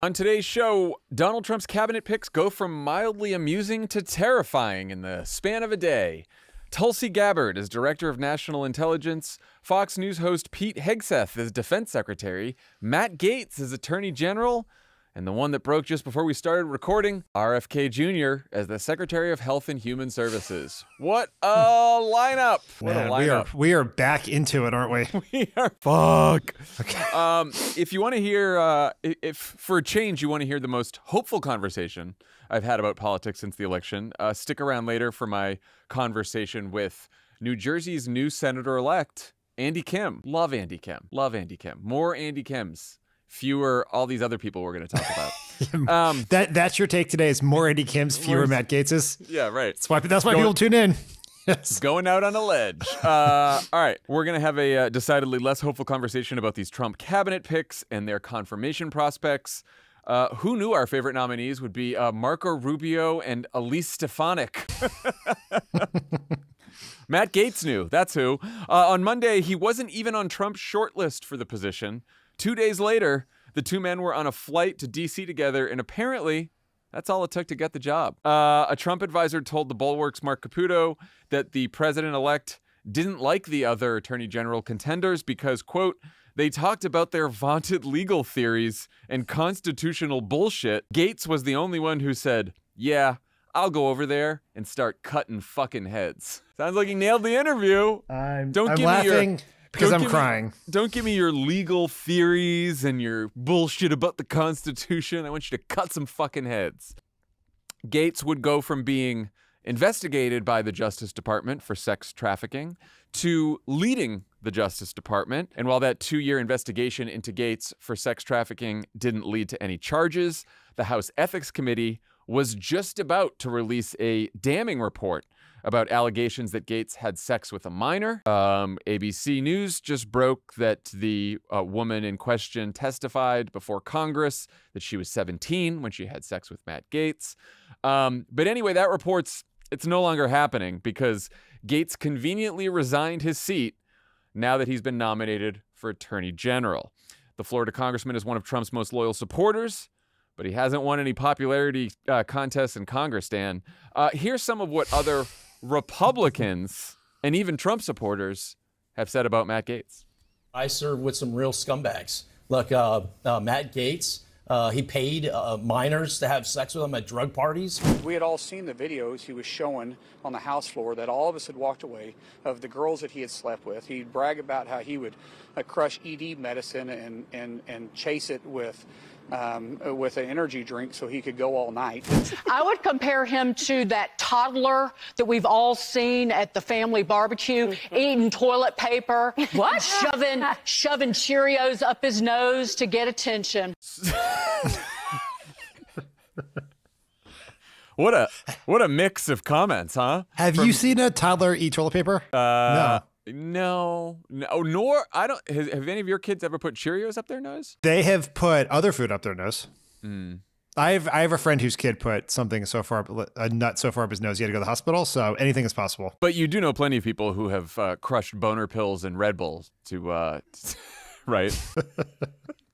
On today's show, Donald Trump's cabinet picks go from mildly amusing to terrifying in the span of a day. Tulsi Gabbard is Director of National Intelligence, Fox News host Pete Hegseth is Defense Secretary, Matt Gaetz is Attorney General, and the one that broke just before we started recording, RFK Jr. as the Secretary of Health and Human Services. What a lineup! What Man, a we are lineup! we are back into it, aren't we? We are fuck. Um, if you want to hear, uh, if for a change you want to hear the most hopeful conversation I've had about politics since the election, uh, stick around later for my conversation with New Jersey's new senator-elect Andy Kim. Love Andy Kim. Love Andy Kim. More Andy Kims. Fewer all these other people we're going to talk about. um, That that's your take today. Is more Andy Kim's, fewer Matt Gaetz's. yeah, right. That's why that's why Going- people tune in. Yes. going out on a ledge. Uh, all right, we're gonna have a uh, decidedly less hopeful conversation about these Trump cabinet picks and their confirmation prospects. Uh, who knew our favorite nominees would be uh, Marco Rubio and Elise Stefanik? Matt Gaetz knew. That's who. Uh, on Monday, he wasn't even on Trump's shortlist for the position. Two days later, the two men were on a flight to D.C. together, and apparently, that's all it took to get the job. Uh, a Trump advisor told the Bulwark's Marc Caputo that the president elect didn't like the other attorney general contenders because, quote, they talked about their vaunted legal theories and constitutional bullshit. Gaetz was the only one who said, yeah, I'll go over there and start cutting fucking heads. Sounds like he nailed the interview. I'm, Don't I'm give me your- laughing because Don't I'm give me- crying. don't give me your legal theories and your bullshit about the Constitution. I want you to cut some fucking heads. Gaetz would go from being investigated by the Justice Department for sex trafficking to leading the Justice Department. And while that two year investigation into Gaetz for sex trafficking didn't lead to any charges, the House Ethics Committee was just about to release a damning report about allegations that Gaetz had sex with a minor. Um, ABC News just broke that the uh, woman in question testified before Congress that she was 17 when she had sex with Matt Gaetz. Um, but anyway, that report's it's no longer happening because Gaetz conveniently resigned his seat now that he's been nominated for Attorney General. The Florida congressman is one of Trump's most loyal supporters, but he hasn't won any popularity uh, contests in Congress, Dan. Uh, here's some of what other Republicans and even Trump supporters have said about Matt Gaetz. I served with some real scumbags. Look, uh, uh, Matt Gaetz, uh, he paid uh, minors to have sex with him at drug parties. We had all seen the videos he was showing on the house floor that all of us had walked away of the girls that he had slept with. He'd brag about how he would uh, crush ED medicine and, and, and chase it with, um, with an energy drink so he could go all night. I would compare him to that toddler that we've all seen at the family barbecue, eating toilet paper, what? Shoving, shoving Cheerios up his nose to get attention. What a what a mix of comments, huh? Have you seen a toddler eat toilet paper? Uh, no. No, no, nor I don't. Has, have any of your kids ever put Cheerios up their nose? They have put other food up their nose. Hmm. I have I have a friend whose kid put something so far up, a nut so far up his nose he had to go to the hospital. So anything is possible. But you do know plenty of people who have uh, crushed boner pills and Red Bulls to, uh, right?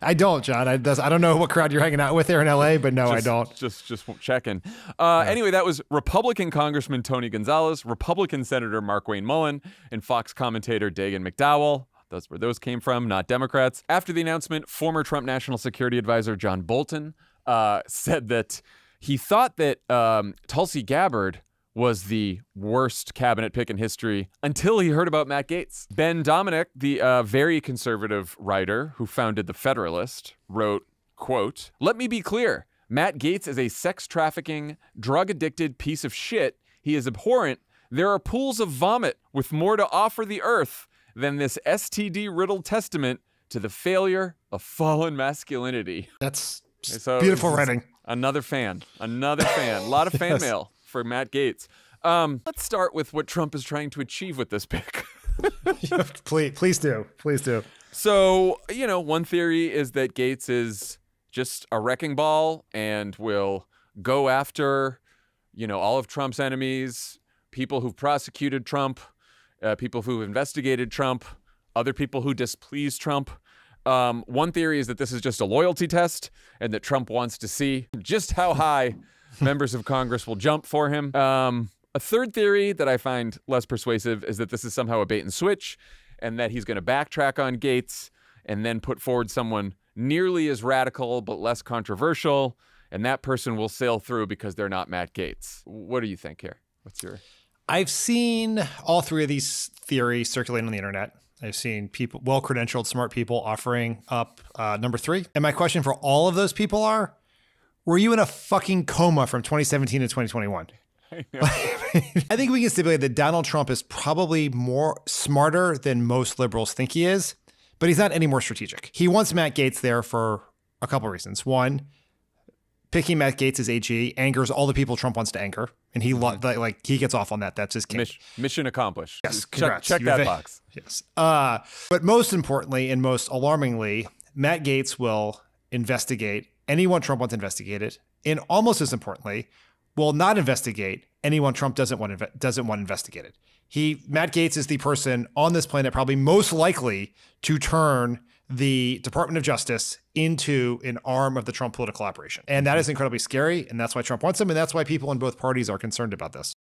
I don't, Jon. I, that's, I don't know what crowd you're hanging out with there in LA, but no, I don't. Just, just checking. Uh, Anyway, that was Republican Congressman Tony Gonzalez, Republican Senator Markwayne Mullin, and Fox commentator Dagen McDowell. That's where those came from, not Democrats. After the announcement, former Trump National Security Advisor John Bolton uh, said that he thought that um, Tulsi Gabbard was the worst cabinet pick in history until he heard about Matt Gaetz. Ben Domenech, the uh, very conservative writer who founded The Federalist, wrote, quote, Let me be clear. Matt Gaetz is a sex trafficking, drug addicted piece of shit. He is abhorrent. There are pools of vomit with more to offer the earth than this STD riddled testament to the failure of fallen masculinity. That's So beautiful writing. Another fan. Another fan. A lot of fan Yes. mail for Matt Gaetz. Um, let's start with what Trump is trying to achieve with this pick. please, please do, please do. So, you know, one theory is that Gaetz is just a wrecking ball and will go after, you know, all of Trump's enemies, people who've prosecuted Trump, uh, people who've investigated Trump, other people who displease Trump. Um, one theory is that this is just a loyalty test and that Trump wants to see just how high members of Congress will jump for him. Um, a third theory that I find less persuasive is that this is somehow a bait and switch and that he's going to backtrack on Gaetz and then put forward someone nearly as radical but less controversial, and that person will sail through because they're not Matt Gaetz. What do you think here? What's your I've seen all three of these theories circulating on the internet. I've seen people, well credentialed, smart people offering up uh, number three. And my question for all of those people are Were you in a fucking coma from 2017 to 2021? I think we can stipulate that Donald Trump is probably more smarter than most liberals think he is, but he's not any more strategic. He wants Matt Gaetz there for a couple of reasons. One, picking Matt Gaetz as AG angers all the people Trump wants to anger, and he lo- like, like he gets off on that. That's his king. mission, mission accomplished? Yes, check, congrats. check that box. Yes. Uh, but most importantly and most alarmingly, Matt Gaetz will investigate anyone Trump wants investigated, and almost as importantly, will not investigate anyone Trump doesn't want inve- doesn't want investigated. He Matt Gaetz is the person on this planet probably most likely to turn the Department of Justice into an arm of the Trump political operation. And that is incredibly scary. And that's why Trump wants him. And that's why people in both parties are concerned about this.